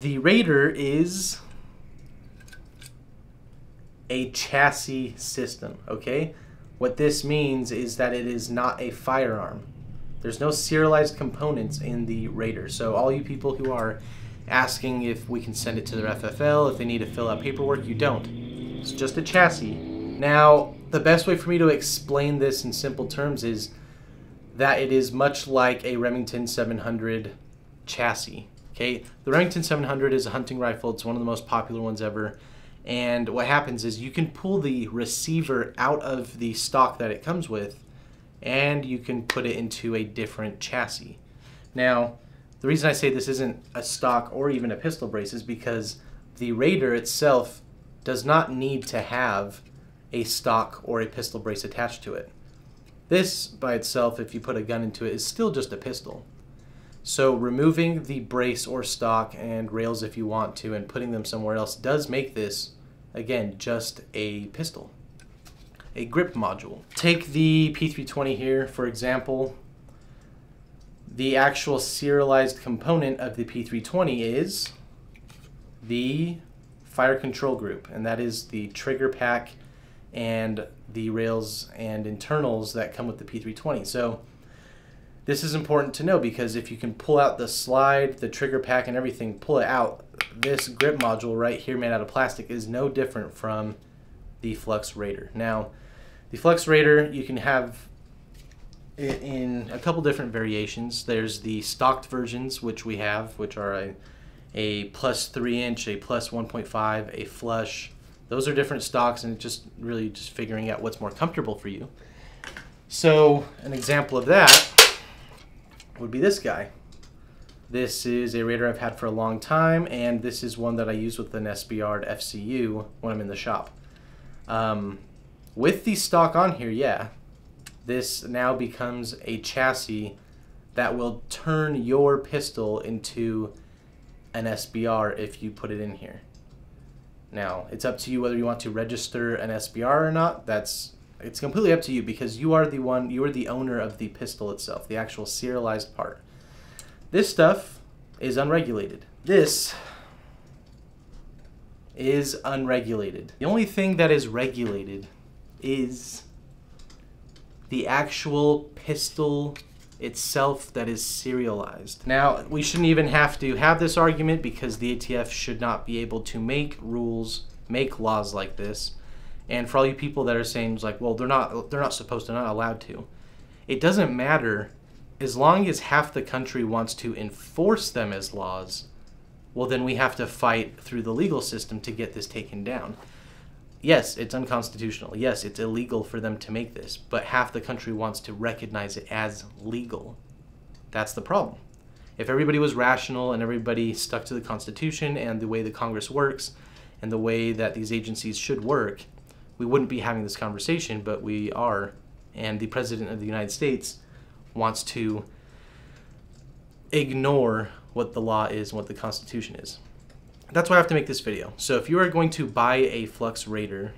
The Raider is a chassis system, okay? What this means is that it is not a firearm. There's no serialized components in the Raider. So all you people who are asking if we can send it to their FFL, if they need to fill out paperwork, you don't. It's just a chassis. Now, the best way for me to explain this in simple terms is that it is much like a Remington 700 chassis. Okay, the Remington 700 is a hunting rifle. It's one of the most popular ones ever. And what happens is you can pull the receiver out of the stock that it comes with and you can put it into a different chassis. Now, the reason I say this isn't a stock or even a pistol brace is because the Raider itself does not need to have a stock or a pistol brace attached to it. This by itself, if you put a gun into it, is still just a pistol. So removing the brace or stock and rails if you want to and putting them somewhere else does make this, again, just a pistol. A grip module. Take the P320 here, for example. The actual serialized component of the P320 is the fire control group, and that is the trigger pack and the rails and internals that come with the P320. So this is important to know because if you can pull out the slide, the trigger pack and everything, pull it out, this grip module right here made out of plastic is no different from the Flux Raider. Now, the Flux Raider, you can have it in a couple different variations. There's the stocked versions, which we have, which are a, a plus 3 inch, a plus 1.5, a flush, those are different stocks and just really just figuring out what's more comfortable for you. So an example of that would be this guy. This is a Raider I've had for a long time, and this is one that I use with an SBR FCU when I'm in the shop. Um, with the stock on here, yeah, this now becomes a chassis that will turn your pistol into an SBR if you put it in here. Now, it's up to you whether you want to register an SBR or not. That's it's completely up to you because you are the one you are the owner of the pistol itself, the actual serialized part. This stuff is unregulated. This is unregulated. The only thing that is regulated is the actual pistol itself that is serialized. Now, we shouldn't even have to have this argument because the ATF should not be able to make rules, make laws like this. And for all you people that are saying like, well, they're not they're not supposed to, not allowed to. It doesn't matter as long as half the country wants to enforce them as laws. Well, then we have to fight through the legal system to get this taken down yes, it's unconstitutional. Yes, it's illegal for them to make this, but half the country wants to recognize it as legal. That's the problem. If everybody was rational and everybody stuck to the Constitution and the way the Congress works and the way that these agencies should work, we wouldn't be having this conversation, but we are. And the President of the United States wants to ignore what the law is and what the Constitution is that's why I have to make this video. So if you are going to buy a Flux Raider,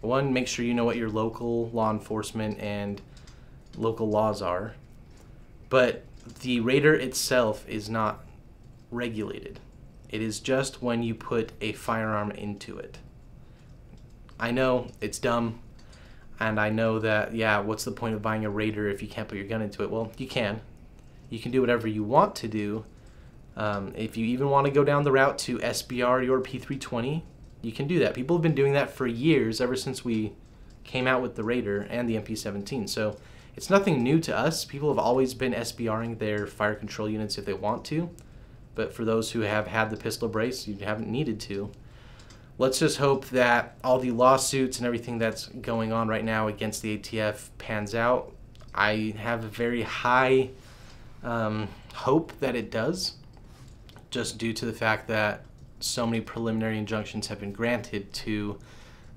one, make sure you know what your local law enforcement and local laws are. But the Raider itself is not regulated. It is just when you put a firearm into it. I know it's dumb, and I know that, yeah, what's the point of buying a Raider if you can't put your gun into it? Well, you can. You can do whatever you want to do, um, if you even want to go down the route to SBR your P320, you can do that. People have been doing that for years, ever since we came out with the Raider and the MP17. So it's nothing new to us. People have always been SBRing their fire control units if they want to. But for those who have had the pistol brace, you haven't needed to. Let's just hope that all the lawsuits and everything that's going on right now against the ATF pans out. I have a very high um, hope that it does just due to the fact that so many preliminary injunctions have been granted to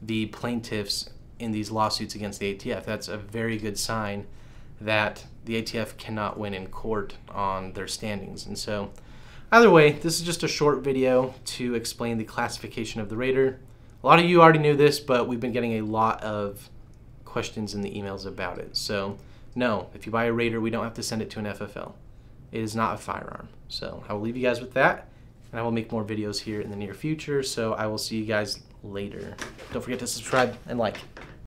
the plaintiffs in these lawsuits against the ATF. That's a very good sign that the ATF cannot win in court on their standings. And so, either way, this is just a short video to explain the classification of the Raider. A lot of you already knew this, but we've been getting a lot of questions in the emails about it. So, no, if you buy a Raider, we don't have to send it to an FFL. It is not a firearm. So I will leave you guys with that. and I will make more videos here in the near future. So I will see you guys later. Don't forget to subscribe and like.